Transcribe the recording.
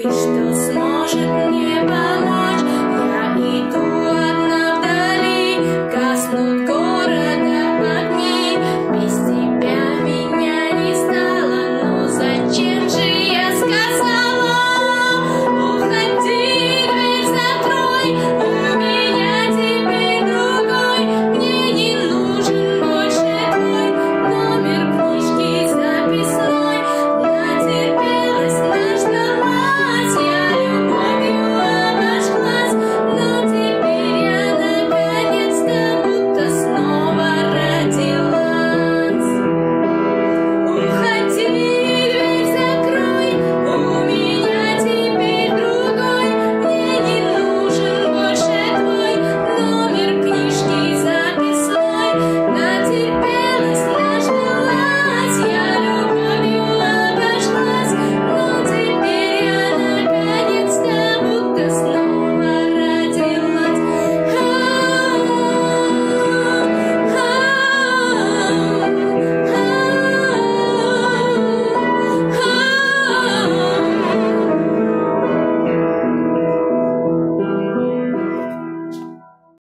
и что сможет мне помочь.